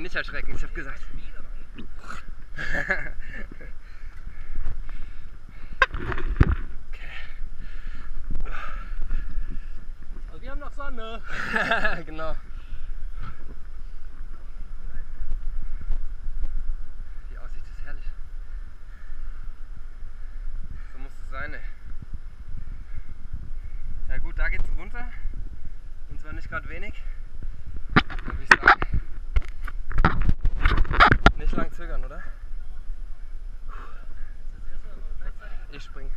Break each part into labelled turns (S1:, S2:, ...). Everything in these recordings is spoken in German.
S1: nicht erschrecken, ich hab gesagt.
S2: Also wir haben noch Sonne.
S1: genau. Die Aussicht ist herrlich. So muss es sein, ey. Ja gut, da geht's runter. Und zwar nicht gerade wenig. Würde ich sagen. Ich spring?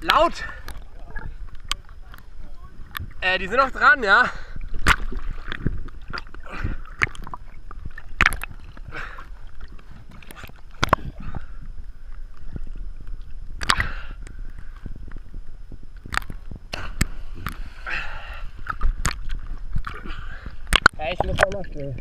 S1: Laut! Äh, die sind noch dran, ja? Ja, ich muss auch noch stehen.